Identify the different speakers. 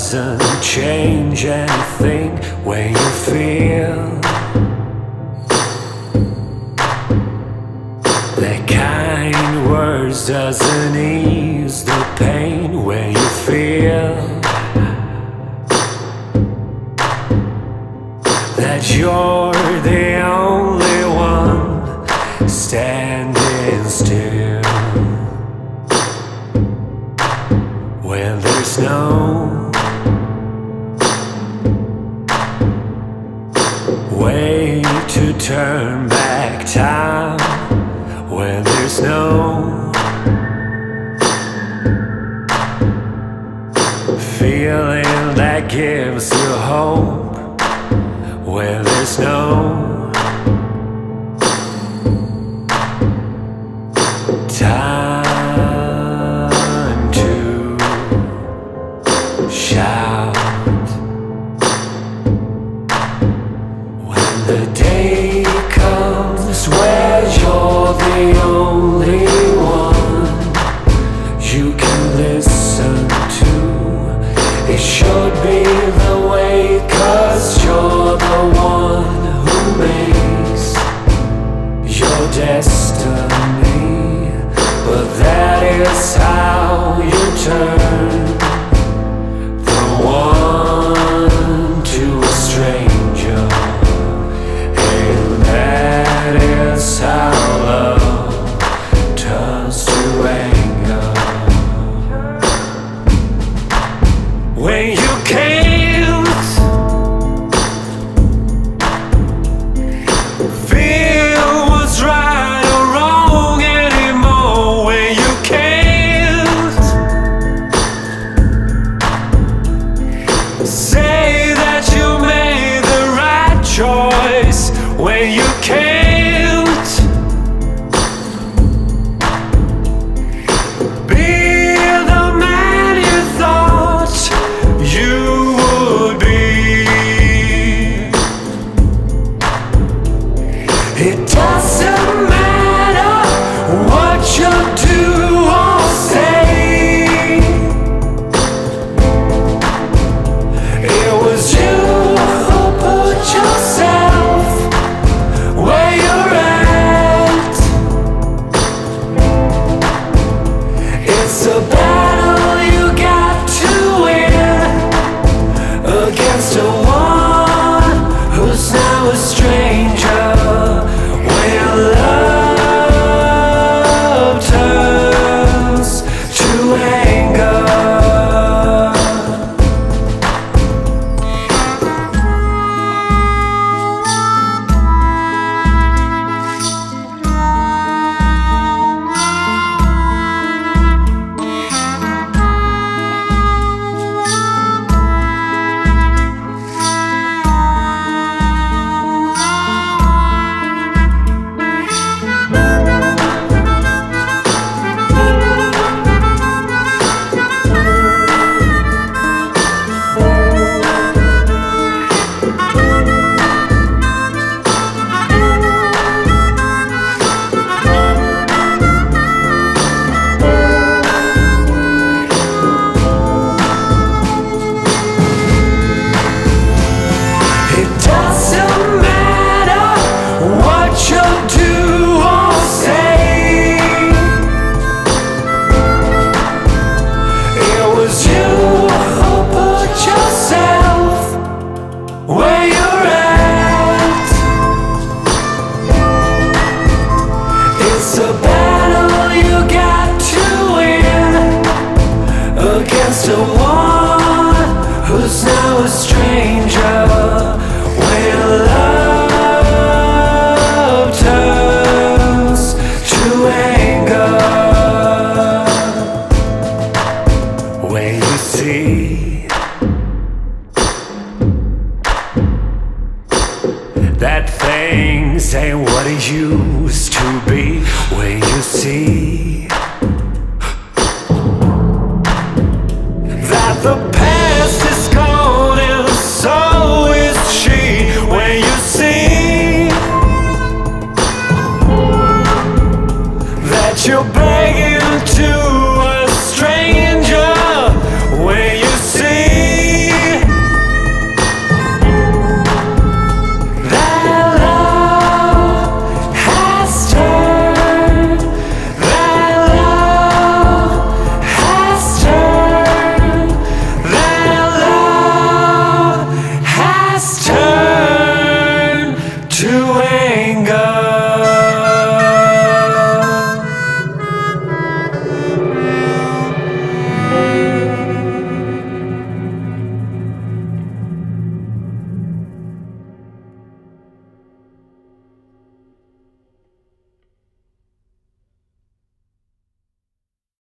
Speaker 1: doesn't change anything when you feel That kind words doesn't ease the pain when you feel That you're the only one standing still. When there's no turn back time when there's no feeling that gives you hope when there's no return. It doesn't that things ain't what it used to be. When you see